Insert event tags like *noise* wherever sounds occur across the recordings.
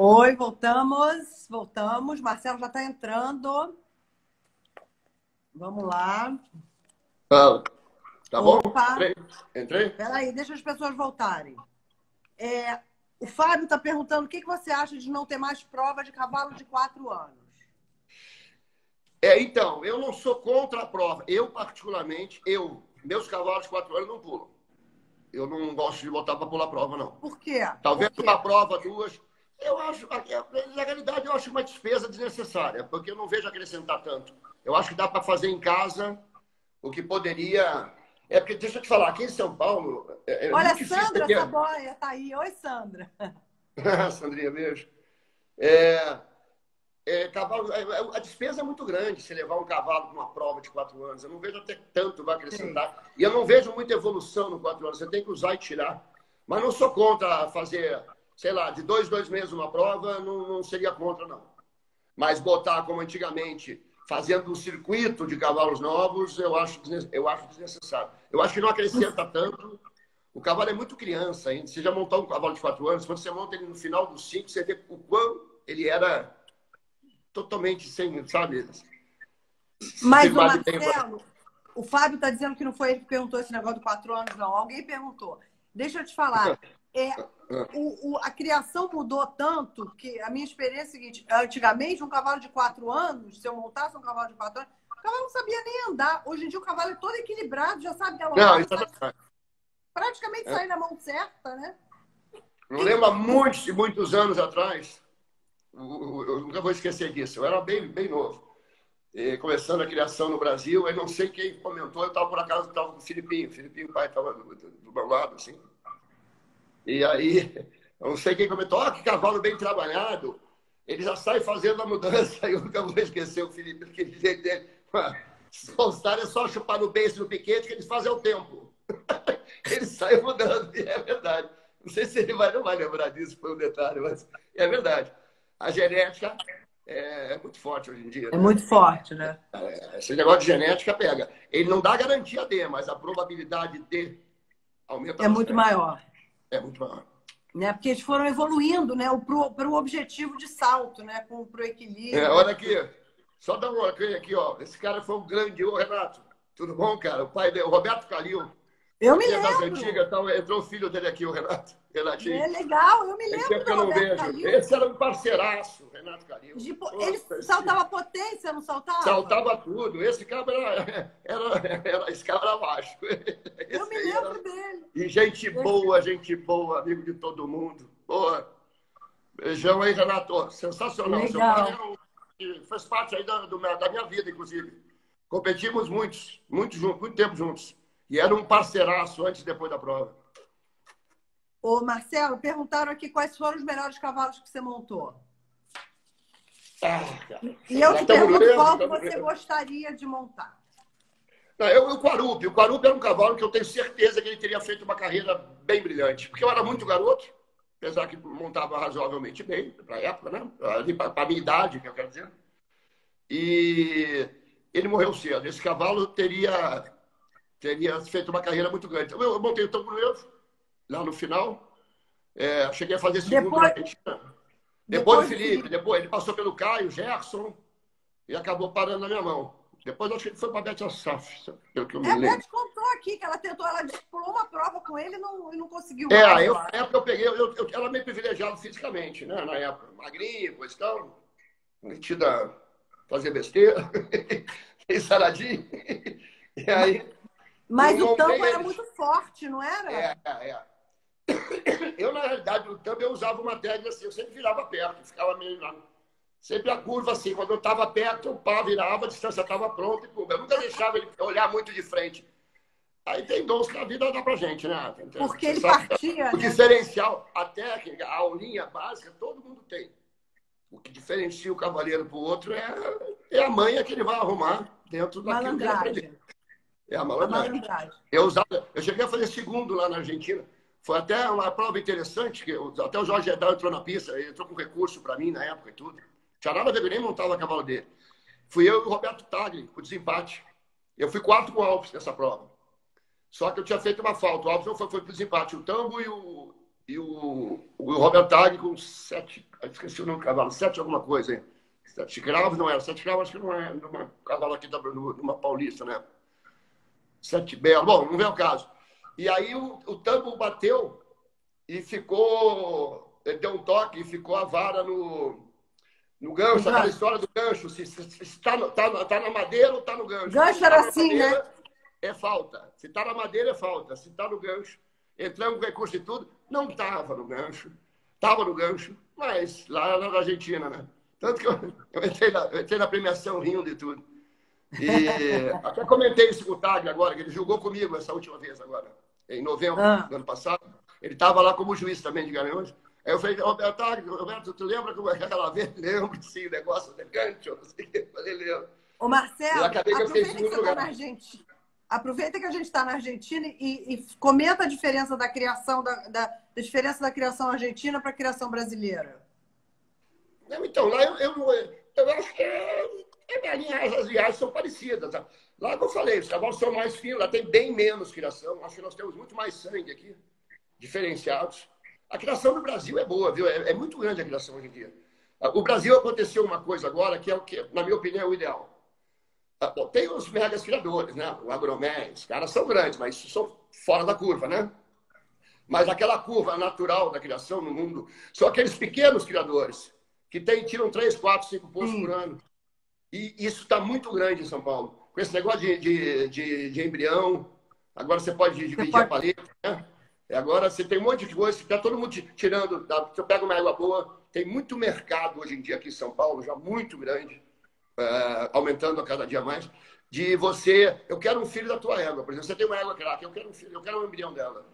Oi, voltamos, voltamos. Marcelo já está entrando. Vamos lá. Ah, tá bom? Opa. Entrei. Entrei? Peraí, deixa as pessoas voltarem. É, o Fábio está perguntando o que, que você acha de não ter mais prova de cavalo de quatro anos. É, então, eu não sou contra a prova. Eu, particularmente, eu, meus cavalos de quatro anos não pulam. Eu não gosto de botar para pular prova, não. Por quê? Talvez Por quê? uma prova, duas. Eu acho, na realidade, eu acho uma despesa desnecessária, porque eu não vejo acrescentar tanto. Eu acho que dá para fazer em casa o que poderia. É porque, deixa eu te falar, aqui em São Paulo. É, é Olha, Sandra ter- Saboia tá aí. Oi, Sandra. *laughs* Sandrinha, beijo. É, é, cavalo, é, é, a despesa é muito grande se levar um cavalo para uma prova de quatro anos. Eu não vejo até tanto vai acrescentar. E eu não vejo muita evolução no quatro anos. Você tem que usar e tirar. Mas não sou contra fazer, sei lá, de dois, dois meses uma prova, não, não seria contra, não. Mas botar como antigamente, fazendo um circuito de cavalos novos, eu acho, eu acho desnecessário. Eu acho que não acrescenta tanto. O cavalo é muito criança ainda. Você já montar um cavalo de quatro anos, quando você monta ele no final dos cinco, você vê o quão ele era totalmente sem, sabe? Mas o. Marcelo, o Fábio está dizendo que não foi ele que perguntou esse negócio de quatro anos, não. Alguém perguntou. Deixa eu te falar. *laughs* É, o, o- a criação mudou tanto que a minha experiência é a seguinte: antigamente, um cavalo de quatro anos, se eu montasse um cavalo de quatro anos, o cavalo não sabia nem andar. Hoje em dia, o cavalo é todo equilibrado, já sabe Não, galopar, isso é sabe praticamente sair na mão certa, né? Eu lembro há muitos e muitos anos atrás, o- eu nunca vou esquecer disso. Eu era bem, bem novo. E começando a criação no Brasil, eu não sei quem comentou, eu estava por acaso estava com o Filipinho. O Filipinho, o pai, estava do, do meu lado, assim. E aí, *laughs* não sei quem comentou, ó, que cavalo bem trabalhado. Ele já sai fazendo a mudança. *laughs* Eu nunca vou esquecer o Felipe, aquele jeito dele. Se postar é só chupar no beijo no piquete que eles fazem o tempo. *laughs* ele sai mudando, e é verdade. Não sei se ele vai, não vai lembrar disso, foi um detalhe, mas é verdade. A genética é, é muito forte hoje em dia. É né? muito forte, né? Esse negócio de genética pega. Ele não dá garantia de, mas a probabilidade de aumenta. É muito maior. É muito maior. Né? Porque eles foram evoluindo né? para o objetivo de salto, né? Para o equilíbrio. É, olha aqui, só dá uma olhada aqui, ó. Esse cara foi um grande, ô Renato. Tudo bom, cara? O pai dele, o Roberto Calil. Eu me é das lembro. antigas, então, entrou o filho dele aqui, o Renato. Renatinho. É legal, eu me lembro tempo que eu não vejo. Calil. Esse era um parceiraço, Renato Calil. De ele esse- saltava potência, não saltava? Saltava tudo. Esse cara era, era, era esse cara era baixo. *laughs* Eu me aí era- lembro dele. E gente boa, gente boa, amigo de todo mundo. Boa. Beijão aí, Renato. Sensacional. Seu Legal. pai era um- fez parte aí da, da minha vida, inclusive. Competimos muitos, muito, juntos, muito tempo juntos. E era um parceiraço antes e depois da prova. Ô, Marcelo, perguntaram aqui quais foram os melhores cavalos que você montou. Ah. E eu te estamos pergunto lendo, qual estamos você lendo. gostaria de montar. Não, eu, o Quarupi. O Quarupi era um cavalo que eu tenho certeza que ele teria feito uma carreira bem brilhante. Porque eu era muito garoto, apesar que montava razoavelmente bem, para a época, né? Para a minha idade, que eu quero dizer. E ele morreu cedo. Esse cavalo teria, teria feito uma carreira muito grande. Então, eu, eu montei o Tango Novo, lá no final. É, cheguei a fazer segundo Depois- na Argentina. Depois o Felipe, depois ele passou pelo Caio, Gerson, e acabou parando na minha mão. Depois acho que ele foi para a Bete Assaf, pelo que eu me É, a lembro. Beth contou aqui que ela tentou, ela pulou uma prova com ele e não, não conseguiu. É, mais, eu, na época eu peguei, eu, eu era meio privilegiado fisicamente, né? Na época, magrinho, coisa e tal, metida a fazer besteira, *laughs* saradinho. E aí, Mas o montei tampo era muito forte, não era? é, é, é. Eu, na realidade, no tampo eu usava uma técnica assim, eu sempre virava perto, ficava meio lá. Sempre a curva assim, quando eu estava perto, o pá virava, a distância estava pronta e pum. Eu nunca deixava ele olhar muito de frente. Aí tem dons que a vida dá pra gente, né? Porque Você ele sabe- partia, O né? diferencial, a técnica, a aulinha básica, todo mundo tem. O que diferencia o cavaleiro para o outro é, é a manha que ele vai arrumar dentro daquilo que ele aprendeu. É a A malandragem. malandragem. Eu, usava, eu cheguei a fazer segundo lá na Argentina. Foi até uma prova interessante, que eu- até o Jorge Edal entrou na pista, ele entrou com recurso para mim na época e tudo. Tinha nada a ver, eu nem montava a cavalo dele. Fui eu e o Roberto Tagli, o desempate. Eu fui quarto com o Alves nessa prova. Só que eu tinha feito uma falta. O Alves não foi, foi pro desempate. O Tambo e o, e o, o Roberto Tag com sete, esqueci o nome do cavalo, sete alguma coisa, hein? Sete cravos não era, sete cravos acho que não é numa cavalo aqui da, numa paulista, né? Sete belo, bom, não vem o caso. E aí o, o tambo bateu e ficou, ele deu um toque e ficou a vara no, no gancho, aquela história do gancho, se está tá, tá na madeira ou está no gancho. Gancho era tá assim, madeira, né? É falta. Se está na madeira, é falta. Se está no gancho, entramos com recurso e tudo, não estava no gancho. Estava no gancho, mas lá na Argentina, né? Tanto que eu, eu, entrei, na, eu entrei na premiação rindo e tudo. E até comentei isso com o Tag agora, que ele jogou comigo essa última vez agora, em novembro ah. do ano passado. Ele estava lá como juiz também de Garanhuns. Aí eu falei, Roberto, Tag, Roberto, tu lembra como é aquela vez? *laughs* Lembro, sim, o negócio de gancho, não sei o que. Eu falei, lembro. Ô, Marcelo, aproveita que, que você está na Argentina. Aproveita que a gente está na Argentina e, e, comenta a diferença da criação da, da, da diferença da criação argentina para a criação brasileira. Não, então, lá eu, eu, eu acho que é, é, as viagens são parecidas. Tá? Lá, como eu falei, os cavalos são mais finos, lá tem bem menos criação. Acho que nós temos muito mais sangue aqui, diferenciados. A criação no Brasil é boa, viu? É, é muito grande a criação hoje em dia. O Brasil aconteceu uma coisa agora que é o que, na minha opinião, é o ideal ah, bom, tem os megas criadores, né? O Agromé, os caras são grandes, mas são fora da curva, né? Mas aquela curva natural da criação no mundo são aqueles pequenos criadores que tem, tiram 3, 4, 5 postos por ano. E isso está muito grande em São Paulo. Com esse negócio de, de, de, de embrião, agora você pode dividir pode... a paleta, né? Agora você tem um monte de coisa, está todo mundo tirando. Você pega uma água boa, tem muito mercado hoje em dia aqui em São Paulo, já muito grande uh, aumentando a cada dia mais, de você, eu quero um filho da tua égua. Por exemplo, você tem uma égua craque, eu quero um filho, eu quero um embrião dela.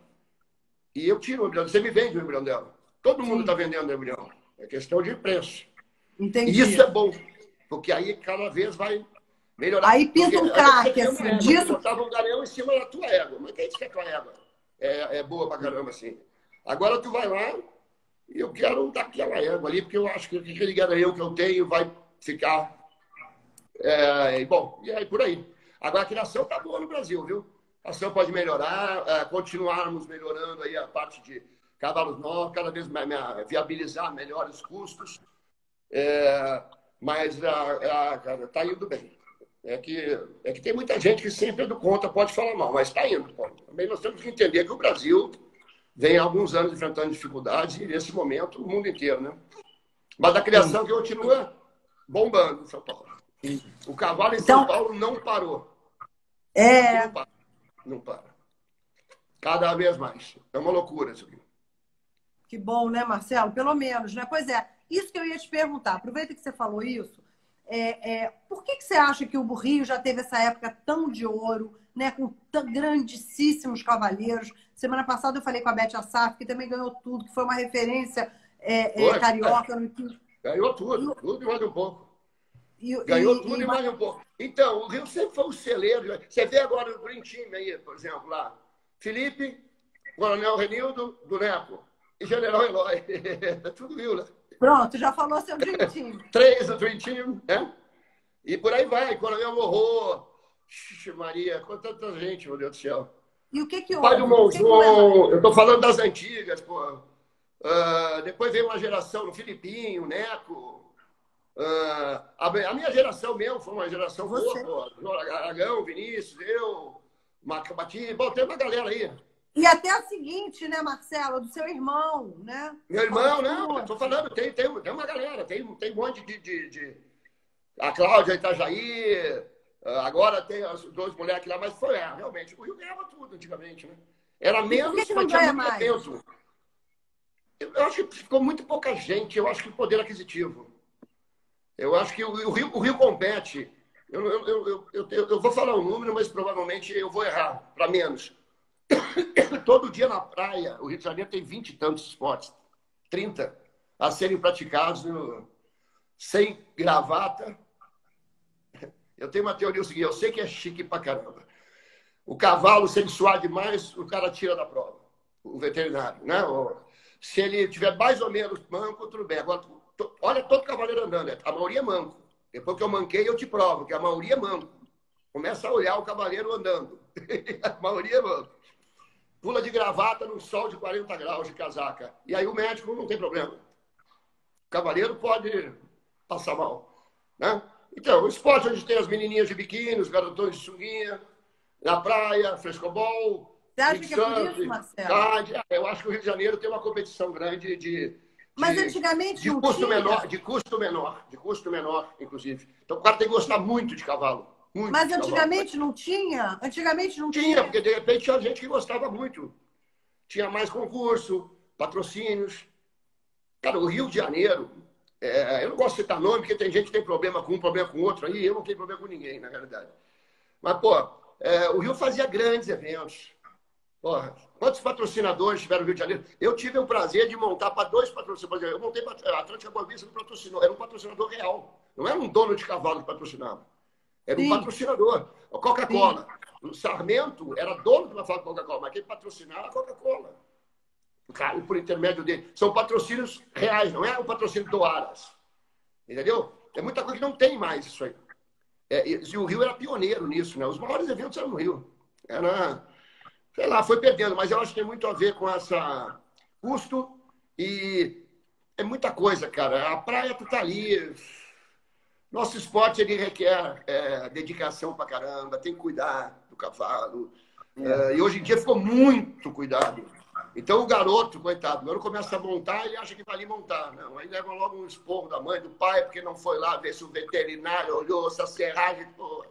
E eu tiro o embrião, você me vende o embrião dela. Todo mundo está vendendo o embrião. É questão de preço. Entendi. E isso é bom, porque aí cada vez vai melhorar. Aí pinta um craque, assim, égua, disso. Botava um garanhão em cima da tua égua. Mas quem disse que a tua égua é, é boa pra caramba, assim? Agora tu vai lá e eu quero daquela égua ali, porque eu acho que aquele garanhão que eu tenho vai ficar é, bom, e aí por aí. Agora a criação está boa no Brasil, viu? A ação pode melhorar, é, continuarmos melhorando aí a parte de cavalos novos, cada vez mais, viabilizar melhores custos. É, mas está indo bem. É que, é que tem muita gente que sempre do conta pode falar mal, mas está indo. Pô. Também nós temos que entender que o Brasil vem há alguns anos enfrentando dificuldades e nesse momento o mundo inteiro, né? Mas a criação que continua bombando em São Paulo. O cavalo em então, São Paulo não parou. É. Não para. não para. Cada vez mais. É uma loucura isso aqui. Que bom, né, Marcelo? Pelo menos, né? Pois é, isso que eu ia te perguntar. Aproveita que você falou isso. É, é, por que, que você acha que o Burrio já teve essa época tão de ouro, né, com grandíssimos cavaleiros? Semana passada eu falei com a Beth Assaf, que também ganhou tudo, que foi uma referência é, é carioca. Ganhou tudo, tudo e mais um pouco. E, Ganhou e, tudo e, e mais um pouco. Então, o Rio sempre foi um celeiro. Você vê agora o Green Team aí, por exemplo, lá. Felipe, Coronel Renildo, Duneco e General Eloy. *laughs* Tudo Rio, né? Pronto, já falou seu Dream *laughs* Team. Três do Dream Team, né? E por aí vai, Coronel Morro. Ixi, Maria, quanta tanta gente, meu Deus do céu. E o que que Pai do Monzon, eu tô falando das antigas, pô. Uh, depois veio uma geração, o Filipinho, o Neco, Uh, a, a, minha geração mesmo foi uma geração Você? boa, pô. Aragão, Vinícius, eu, Macabati, bom, tem uma galera aí. E até a seguinte, né, Marcelo, do seu irmão, né? Meu irmão, não, estou falando, tem, tem, tem uma galera, tem, tem um monte de. de, de... A Cláudia Itajaí, ah, agora tem os dois moleques lá, mas foi, é, realmente, o Rio ganhava tudo antigamente, né? Era menos, que que mas tinha muito evento. Eu acho que ficou muito pouca gente, eu acho que poder aquisitivo. Eu acho que o Rio, o Rio compete. Eu, eu, eu, eu, vou falar um número, mas provavelmente eu vou errar, para menos. *coughs* Todo dia na praia, o Rio de Janeiro tem 20 e tantos esportes, 30, a serem praticados sem gravata. Eu tenho uma teoria o seguinte: eu sei que é chique pra caramba. O cavalo, se ele suar demais, o cara tira da prova, o veterinário. Né? Se ele tiver mais ou menos manco, tudo bem. Agora, olha todo cavaleiro andando, a maioria é manco. Depois que eu manquei, eu te provo que a maioria é manco. Começa a olhar o cavaleiro andando. *laughs* a maioria é manco. Pula de gravata num sol de 40 graus de casaca. E aí o médico não tem problema. O cavaleiro pode passar mal. Né? Então, o esporte onde tem as menininhas de biquíni, os garotões de sunguinha, na praia, frescobol. Você acha que é por isso, Marcelo? Tarde. Eu acho que o Rio de Janeiro tem uma competição grande de. Mas antigamente de custo menor, de custo menor, de custo menor, inclusive. Então o cara tem que gostar muito de cavalo. Muito Mas antigamente cavalo. não tinha? Antigamente não tinha. Tinha, porque de repente tinha gente que gostava muito. Tinha mais concurso, patrocínios. Cara, o Rio de Janeiro, é, eu não gosto de citar nome, porque tem gente que tem problema com um, problema com outro aí, eu não tenho problema com ninguém, na realidade. Mas, pô, é, o Rio fazia grandes eventos. Porra, quantos patrocinadores tiveram no Rio de Janeiro? Eu tive o prazer de montar para dois patrocinadores. Eu montei a Atlântica Boa Vista, não patrocinou. Era um patrocinador real. Não era um dono de cavalo que patrocinava. Era um Sim. patrocinador. A Coca-Cola. O Sarmento era dono de uma fábrica Coca-Cola, mas quem patrocinava a Coca-Cola. Cara, por intermédio dele. São patrocínios reais, não é o patrocínio do Aras. Entendeu? É muita coisa que não tem mais isso aí. É, e o Rio era pioneiro nisso, né? Os maiores eventos eram no Rio. Era sei lá, foi perdendo, mas eu acho que tem muito a ver com essa custo e é muita coisa, cara. A praia tu tá ali. Nosso esporte ele requer é, dedicação pra caramba, tem que cuidar do cavalo. É, e hoje em dia ficou muito cuidado. Então o garoto, coitado, o garoto começa a montar, ele acha que vai ali montar. Não, aí leva logo um esporro da mãe, do pai, porque não foi lá ver se o veterinário olhou essa serragem. Pô.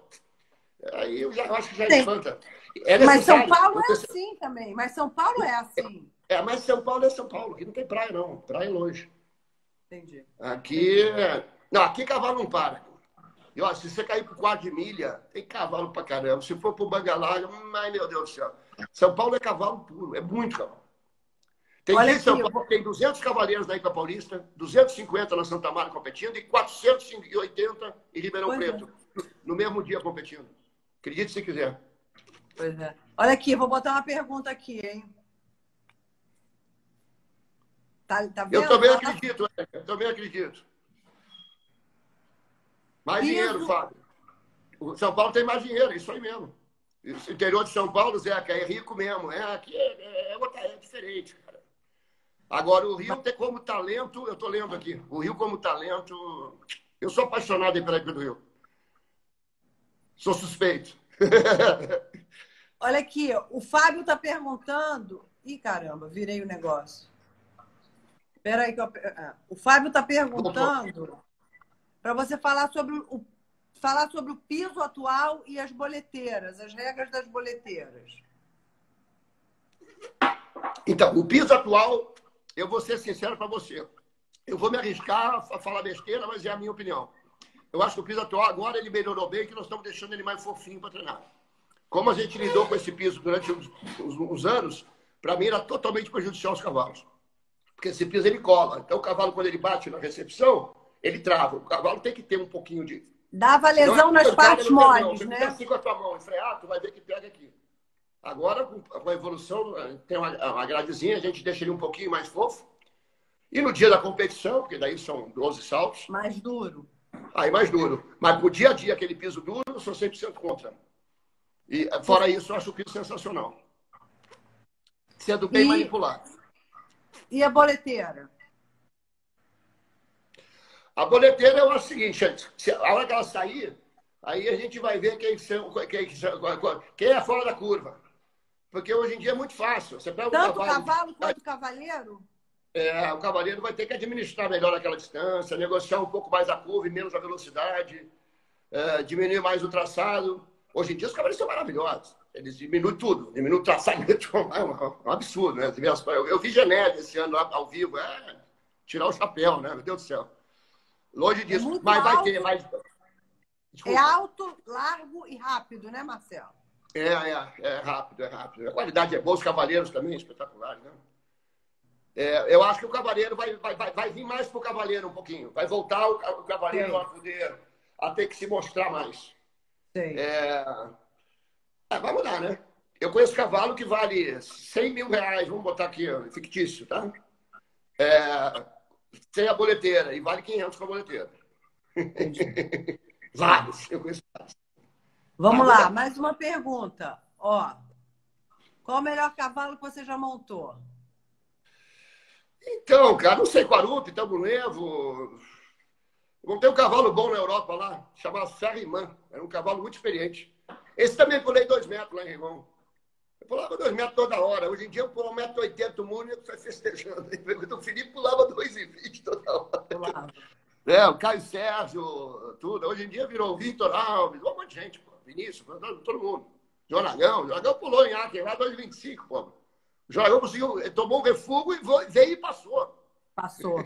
Aí eu já acho que já espanta. É mas São Paulo é assim também. Mas São Paulo é assim. É, mas São Paulo é São Paulo. Aqui não tem praia, não. Praia é longe. Entendi. Aqui. Não, aqui cavalo não para. E ó, se você cair pro quarto de milha, tem cavalo pra caramba. Se for pro Bangalá, ai meu Deus do céu. São Paulo é cavalo puro, é muito cavalo. Tem Olha aqui, São Paulo, tem 200 cavaleiros na Ica Paulista, 250 na Santa Maria competindo e 480 em Ribeirão pois Preto, é. no mesmo dia competindo. Acredite se quiser. Pois é. Olha aqui, vou botar uma pergunta aqui, hein? Tá, tá? Eu também acredito, é. eu também acredito. Mais Piso. dinheiro, Fábio. O São Paulo tem mais dinheiro, isso aí mesmo. O interior de São Paulo, Zeca, é rico mesmo. É, aqui é, é, é, é diferente, cara. Agora, o Rio tem como talento, eu estou lendo aqui, o Rio como talento. Eu sou apaixonado pela Ilha do Rio. Sou suspeito. *laughs* Olha aqui, o Fábio está perguntando. Ih, caramba, virei o negócio. Espera aí que eu... Ah, o Fábio está perguntando para você falar sobre o falar sobre o piso atual e as boleteiras, as regras das boleteiras. Então, o piso atual, eu vou ser sincero para você. Eu vou me arriscar a falar besteira, mas é a minha opinião. Eu acho que o piso atual agora ele melhorou bem, que nós estamos deixando ele mais fofinho para treinar. Como a gente lidou com esse piso durante uns, anos, para mim era totalmente prejudicial aos cavalos. Porque esse piso ele cola. Então o cavalo, quando ele bate na recepção, ele trava. O cavalo tem que ter um pouquinho de. Dava lesão nas partes moles, né? Se assim com a tua mão e frear, tu vai ver que pega aqui. Agora, com a evolução, tem uma, uma gradezinha, a gente deixa ele um pouquinho mais fofo. E no dia da competição, porque daí são 12 saltos. Mais duro. Aí mais duro. Mas pro dia a dia, aquele piso duro, eu sou 100% contra. E fora isso, eu acho o piso sensacional. Sendo bem e, manipulado. E a boleteira? A boleteira é o seguinte, a hora que ela sair, aí a gente vai ver quem, são, quem, quem é fora da curva. Porque hoje em dia é muito fácil. Você pega Tanto o cavalo, cavalo quanto o cavaleiro? É, o cavaleiro vai ter que administrar melhor aquela distância, negociar um pouco mais a curva e menos a velocidade, é, diminuir mais o traçado. Hoje em dia os cavaleiros são maravilhosos. Eles diminuem tudo, diminuem o traçado. *laughs* É um, absurdo, né? Eu, eu vi Geneve esse ano ao vivo. É tirar o chapéu, né? Meu Deus do céu. Longe é disso. É mas vai ter. mais. É alto, largo e rápido, né, Marcelo? É, é, é rápido, é rápido. A qualidade é boa, os cavaleiros também espetaculares, né? É, eu acho que o cavaleiro vai, vai, vai, vai vir mais para o cavaleiro um pouquinho. Vai voltar o, o cavaleiro a poder a ter que se mostrar mais. É... é... vai mudar, né? Eu conheço cavalo que vale 100 mil reais, vamos botar aqui, fictício, tá? É... Sem a boleteira, e vale 500 com a boleteira. *laughs* vários, eu conheço vários. Vamos lá, mais uma pergunta. Ó, Qual o melhor cavalo que você já montou? Então, cara, não sei, Quarupi, Tambulevo. Montei um cavalo bom na Europa lá, chamado Sarriman. Era um cavalo muito experiente. Esse também pulei dois metros lá em Rigon. Eu pulava dois metros toda hora. Hoje em dia eu pulo um metro oitenta o mundo e *laughs* eu festejando. O Felipe pulava dois e vinte toda hora. Pulava. É, o Caio Sérgio, tudo. Hoje em dia virou o Vitor Alves, um monte de gente, pô. Vinícius, todo mundo. Jornagão, Jornagão pulou em Acre lá 2,25, pô. O Jornagão conseguiu, tomou um refúgio e veio e passou. Passou.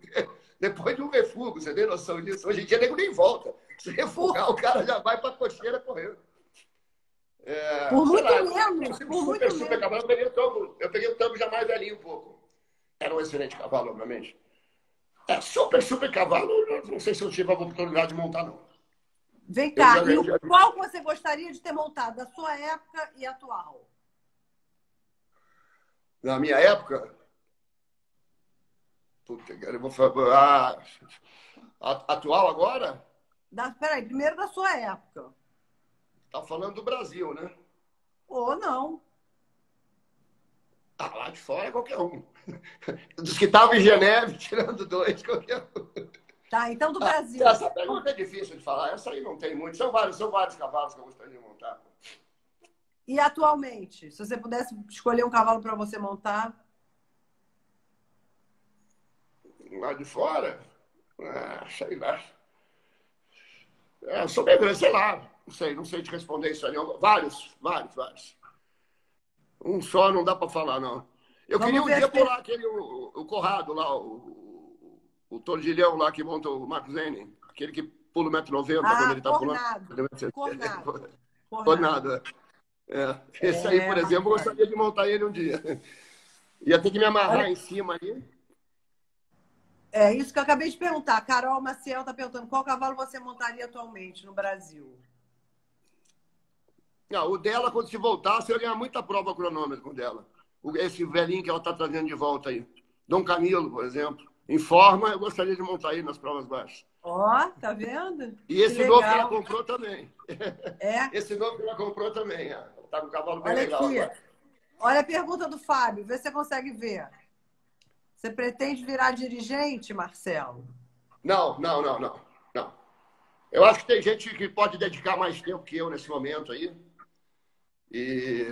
*laughs* Depois de um refúgio, você tem noção disso? Hoje em dia nego nem volta. Se refugar, o cara já vai para a cocheira correndo. É, por muito lá, menos. Por super, muito super menos. cavalo. Eu peguei, o tambo, eu peguei o tambo já mais velhinho um pouco. Era um excelente cavalo, obviamente. É, super, super cavalo, não sei se eu tive a oportunidade de montar, não. Vem cá, já, e já... qual você gostaria de ter montado, da sua época e atual? Na minha época? Puta, eu vou falar. Ah, atual agora? Da, peraí, primeiro da sua época. Tá falando do Brasil, né? Ou não. Ah, lá de fora é qualquer um. *laughs* Dos que estavam em Geneve, tirando dois, qualquer um. Tá, então do Brasil. essa pergunta é difícil de falar. Essa aí não tem muito. São vários, são vários cavalos que eu gostaria de montar. E atualmente, se você pudesse escolher um cavalo para você montar? Lá de fora? Ah, sei lá. É, sou bem grande, sei lá. Não sei, não sei te responder isso aí. Vários, vários, vários. Um só não dá para falar, não. Eu Vamos queria um dia pular aquele, o, o Corrado lá, o, o tordilhão lá que monta o Marcos Zene, aquele que pula o 1,90m ah, quando ele está pulando. Cornado. *laughs* Cornado. É. Esse é, aí, por exemplo, eu gostaria de montar ele um dia. *laughs* Ia ter que me amarrar Olha... em cima ali. É isso que eu acabei de perguntar. Carol Maciel está perguntando qual cavalo você montaria atualmente no Brasil? Não, o dela, quando se voltasse, eu ia ganhar muita prova cronômetro com o dela. Esse velhinho que ela está trazendo de volta aí. Dom Camilo, por exemplo em forma, eu gostaria de montar aí nas provas baixas. Ó, oh, tá vendo? E esse que novo que ela comprou também. *laughs* É? Esse novo que ela comprou também. Tá com um cavalo bem Olha legal. Aqui. Agora. Olha a pergunta do Fábio, vê se você consegue ver. Você pretende virar dirigente, Marcelo? Não, não, não, não. não. Eu acho que tem gente que pode dedicar mais tempo que eu nesse momento aí. E.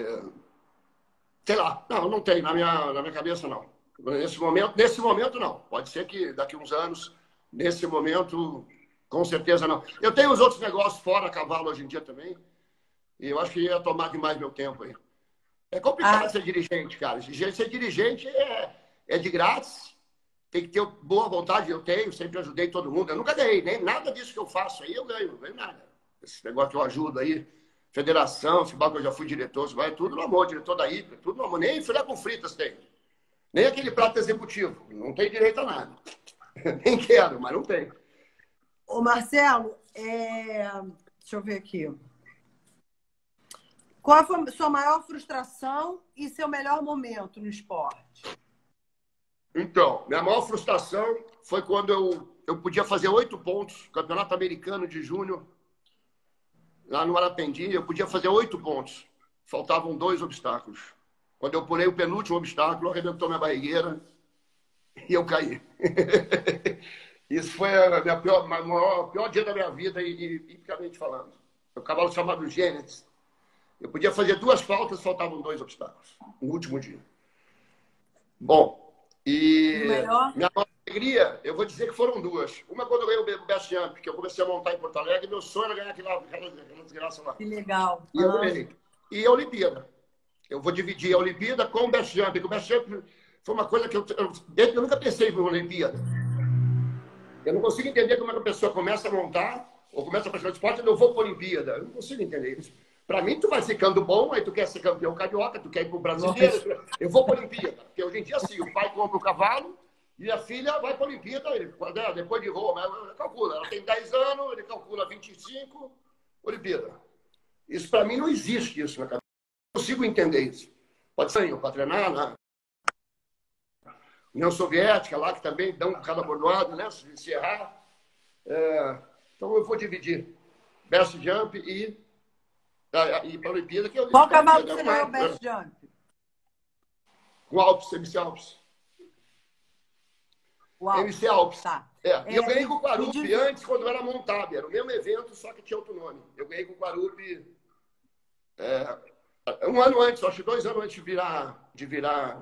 Sei lá. Não, não tem. Na minha, na minha cabeça, não. Nesse momento, nesse momento não. Pode ser que daqui a uns anos, nesse momento, com certeza não. Eu tenho os outros negócios fora cavalo hoje em dia também. E eu acho que ia tomar demais meu tempo aí. É complicado ah. ser dirigente, cara. Ser dirigente é, é de grátis. Tem que ter boa vontade, eu tenho, sempre ajudei todo mundo. Eu nunca ganhei, nem nada disso que eu faço aí, eu ganho, não ganho nada. Esse negócio que eu ajudo aí, federação, FIBAL que eu já fui diretor, vai tudo no amor, diretor da IPA, tudo no amor. Nem filé com fritas tem. Nem aquele prato executivo. Não tem direito a nada. *laughs* Nem quero, mas não tem. Ô, Marcelo, é... deixa eu ver aqui. Qual foi a sua maior frustração e seu melhor momento no esporte? Então, minha maior frustração foi quando eu, eu podia fazer oito pontos, campeonato americano de junho, lá no Arapendi, eu podia fazer oito pontos. Faltavam dois obstáculos. Quando eu pulei o penúltimo obstáculo, arrebentou minha barrigueira e eu caí. *laughs* Isso foi a minha pior, maior, pior dia da minha vida, hipicamente falando. O cavalo chamado Gênesis. Eu podia fazer duas faltas, faltavam dois obstáculos no último dia. Bom, e minha maior alegria, eu vou dizer que foram duas. Uma quando eu ganhei o Best Jump, que eu comecei a montar em Porto Alegre, meu sonho era ganhar aquela, desgraça lá. Que legal. E eu ganhei. E a Olimpíada. Eu vou dividir a Olimpíada com o best jump. O best jump foi uma coisa que eu, eu, eu nunca pensei em Olimpíada. Eu não consigo entender como é que a pessoa começa a montar ou começa a praticar esporte e eu vou para a Olimpíada. Eu não consigo entender isso. Para mim, tu vai ficando bom, aí tu quer ser campeão carioca, tu quer ir para o brasileiro. Eu vou para a Olimpíada. Porque hoje em dia, assim, o pai compra o cavalo e a filha vai para a Olimpíada. Ele, depois de Roma, ela calcula. Ela tem 10 anos, ele calcula 25, Olimpíada. Isso para mim não existe isso na cabeça consigo entender isso. Pode ser para treinar na União Soviética, lá que também dão cada bordoado, né? Se errar. É, então eu vou dividir best jump e, e para a Olimpíada. Que Qual cavalo ganhou o best jump? com Alpes, MC Alpes. Uau. MC Alpes. Tá. É, e eu ganhei com o diz- antes, quando era Montab. Era o mesmo evento, só que tinha outro nome. Eu ganhei com o Quarup é, um ano antes, acho que dois anos antes de virar, de virar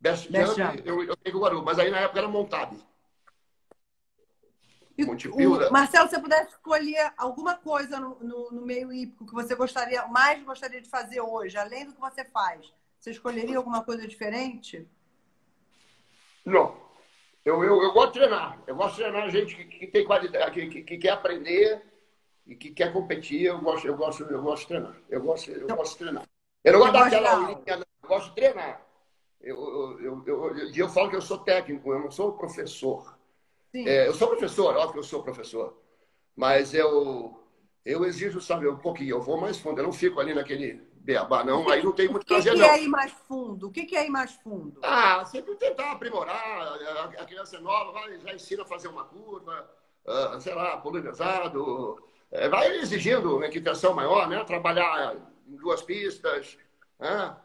Best, Best Jump, eu, eu ganhei com o Quarup. Mas aí na época era Montab. O-. Marcelo, se você pudesse escolher alguma coisa no, no- no meio hípico que você gostaria, mais gostaria de fazer hoje, além do que você faz, você escolheria alguma coisa diferente? Não. Eu, eu, eu gosto de treinar. Eu gosto de treinar gente que, que tem qualidade, que, que, que quer aprender e que quer competir. Eu gosto, eu gosto, eu gosto de treinar. Eu gosto, eu gosto de treinar. Eu não gosto Então, daquela aulinha. Eu gosto de treinar. Eu, eu, eu, eu, eu, falo que eu sou técnico, eu não sou professor. É, eu sou professor, óbvio que eu sou professor. Mas eu, eu exijo, sabe, um pouquinho. Eu vou mais fundo. Eu não fico ali naquele beabá, não. Aí não tem muito o que, prazer, que não. é ir mais fundo? O que, que é ir mais fundo? Ah, sempre tentar aprimorar. A criança é nova, vai, já ensina a fazer uma curva, ah, sei lá, polarizado. É, vai exigindo uma equitação maior, né? Trabalhar em duas pistas, né?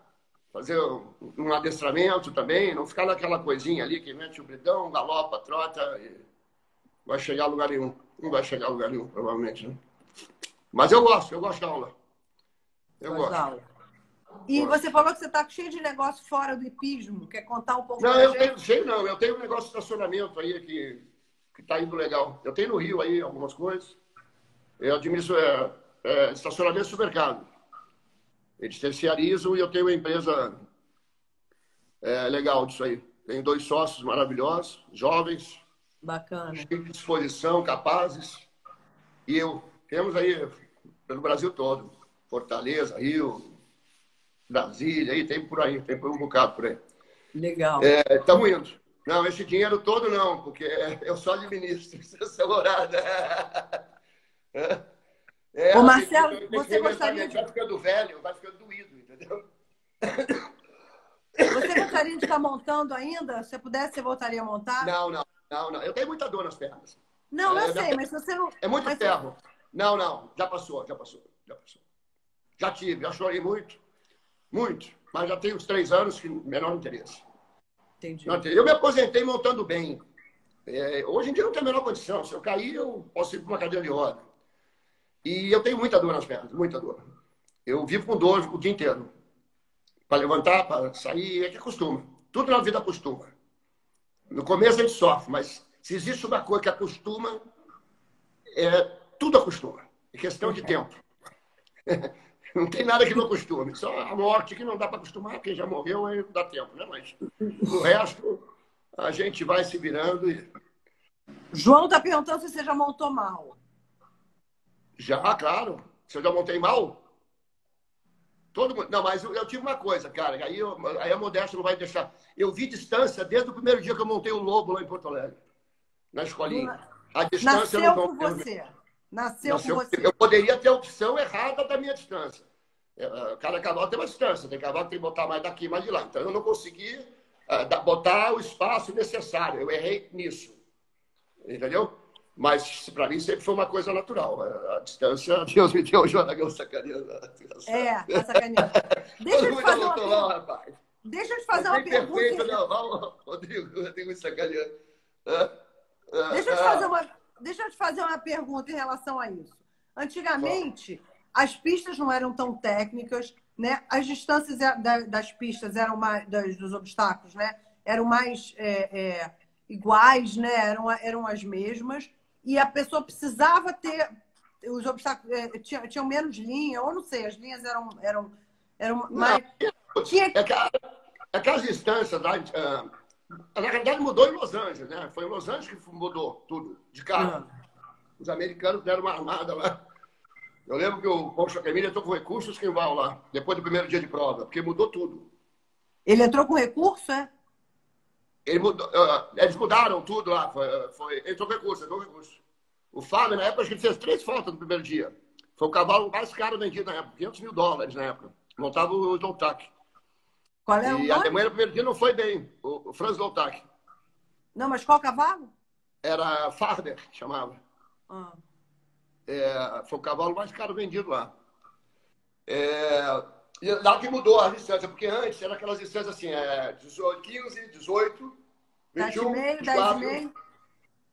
fazer um, um adestramento também, não ficar naquela coisinha ali que mete o bridão, galopa, trota e vai chegar a lugar nenhum. Não vai chegar a lugar nenhum, provavelmente. Né? Mas eu gosto, eu gosto da aula. Eu Gosto. E Gosto. você falou que você está cheio de negócio fora do hipismo. Quer contar um pouco Não, eu gente? tenho, sei não, eu tenho um negócio de estacionamento aí que, que tá indo legal. Eu tenho no Rio aí algumas coisas. Eu administro é, é, estacionamento supermercado. Eles terciarizam e eu tenho uma empresa é, legal disso aí. Tenho dois sócios maravilhosos, jovens, Bacana. cheios de disposição, capazes. E eu. Temos aí pelo Brasil todo. Fortaleza, Rio, Brasília, aí tem por aí, tem por um bocado por aí. Legal. Estamos indo. Não, esse dinheiro todo não, porque *laughs* eu só administro morada. *laughs* *laughs* É, Ô, tem Marcelo, que- tem que você gostaria gente Vai ficando velho, vai ficando doído, entendeu? *coughs* Você gostaria de estar montando ainda? Se você pudesse, você voltaria a montar? Não, não, não, não. Eu tenho muita dor nas pernas. Não, É, eu sei, mas se você não. É muito mas- ferro. Não, não, já passou, já passou, já passou. Já tive, já chorei muito, muito. Mas já tem uns três anos que menor interesse. Entendi. Eu me aposentei montando bem. É, hoje em dia não tem a menor condição. Se eu cair, eu posso ir para uma cadeira de roda. E eu tenho muita dor nas pernas, muita dor. Eu vivo com dor o dia inteiro. Para levantar, para sair, é que acostuma. Tudo na vida acostuma. No começo a gente sofre, mas se existe uma coisa que acostuma, é, tudo acostuma. É questão de tempo. *laughs* *laughs* Não tem nada que não acostume. Só a morte que não dá para acostumar, porque já morreu, aí não dá tempo, né? Mas o resto, a gente vai se virando e João está perguntando se você já montou mal. já, claro. Se eu já montei mal, todo mundo. Não, mas eu, eu tive uma coisa, cara, aí, eu- aí a modéstia não vai deixar. Eu vi distância desde o primeiro dia que eu montei o Lobo lá em Porto Alegre, na escolinha. A distância Nasceu não com você. Nasceu Nasceu- com você. Eu poderia ter a opção errada da minha distância. É, Cada cavalo tem uma distância, tem cavalo que tem que botar mais daqui, mais de lá. Então eu não consegui da- botar o espaço necessário. Eu errei nisso. Entendeu? Mas para mim sempre foi uma coisa natural. A distância, *laughs* Deus me deu o João sacaneando. É, tá sacaneando. Deixa eu te fazer uma pergunta. rapaz. Deixa eu te fazer uma tem perfeito, pergunta. não. Vamos, Rodrigo, eu tenho sacaneando. Deixa eu te fazer uma, deixa eu te fazer uma pergunta em relação a isso. Antigamente, as pistas não eram tão técnicas, né? As distâncias da- das pistas eram mais dos obstáculos, né? Eram mais é, é, iguais, né? Eram, eram as mesmas e a pessoa precisava ter os obstáculos é, tinham, tinham menos linha, ou não sei, as linhas eram eram eram mais tinha É que aquelas distâncias lá, ah, na realidade mudou em Los Angeles, né? Foi em Los Angeles que mudou tudo, de carro. Os americanos deram uma armada lá. Eu lembro que o Porsche Academia entrou com recursos que vão lá, depois do primeiro dia de prova, porque mudou tudo. Ele entrou com recurso, é? Ele mudou, ah, eles mudaram tudo lá, foi, foi, entrou com recurso, entrou com recurso. O Fábio, na época, acho que ele fez três fotos no primeiro dia. Foi o cavalo mais caro vendido na época, 500 mil dólares na época. Montava o Zoltak. Qual é o E a nome? Alemanha no primeiro dia não foi bem, o, o Franz Zoltak. Não, mas qual cavalo? Era Farder, chamava. Ah. É, foi o cavalo mais caro vendido lá. É, E lá que mudou a distância, porque antes era aquelas distâncias assim, é 18, 15, 18, 21, 24,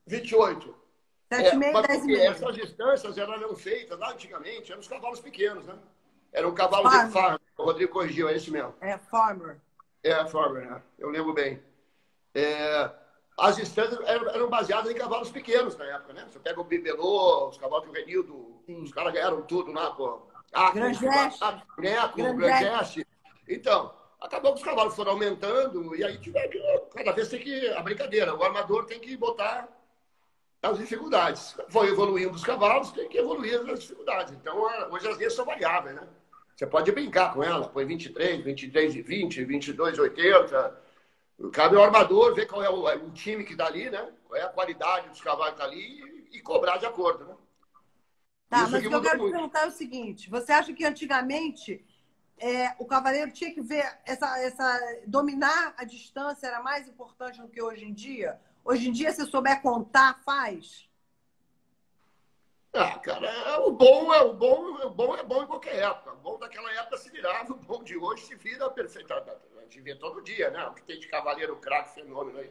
28. 7,5, é, 10 Essas distâncias eram feitas lá antigamente, eram os cavalos pequenos, né? Era um cavalo farmer. de farm. O Rodrigo corrigiu, é esse mesmo. É, farmer. É, farmer, né? Eu lembro bem. É, as distâncias eram, eram, baseadas em cavalos pequenos na época, né? Você pega o Bibelô, os cavalos do Renildo, Sim. os caras ganharam tudo lá, pô. Grangeste. Neco, Grangeste. Então, acabou que os cavalos foram aumentando e aí tiver que, cada vez tem que, a brincadeira, o armador tem que botar as dificuldades. Foi evoluindo os cavalos, tem que evoluir as dificuldades. Então, hoje as linhas são variáveis, né? Você pode brincar com ela, põe 23, 23 e 20, 22 e 80. Cabe ao armador ver qual é o, o time que está ali, né? Qual é a qualidade dos cavalos que está ali e, e, cobrar de acordo, né? Tá, Isso mas o que eu quero muito. perguntar é o seguinte: você acha que antigamente é, o cavaleiro tinha que ver essa, essa dominar a distância era mais importante do que hoje em dia? Hoje em dia, se souber contar, faz? Ah, cara, o bom é o bom, o bom é bom em qualquer época. O bom daquela época se virava, o bom de hoje se vira perfeitamente. A gente vê todo dia, né? O que tem de cavaleiro craque, fenômeno aí.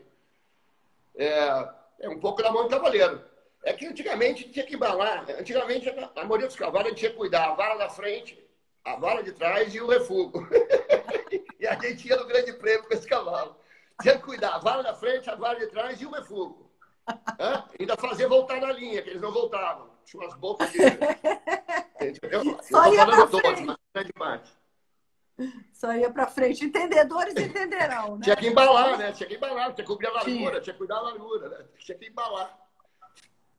É, é um pouco da mão do cavaleiro. É que antigamente tinha que embalar. Antigamente, a maioria dos cavalos tinha que cuidar a vara da frente, a vara de trás e o refugo. *laughs* e a gente ia no grande prêmio com esse cavalo. Tinha que cuidar a vara da frente, a vara de trás e o refugo. Ainda fazer voltar na linha, que eles não voltavam tinha umas bocas de. *laughs* Entendeu? Só ia pra frente. mas. Só ia pra frente. Entendedores entenderão, né? Tinha que embalar, né? Tinha que embalar, tinha que cobrir a largura, tinha, tinha que cuidar da largura, né? Tinha que embalar.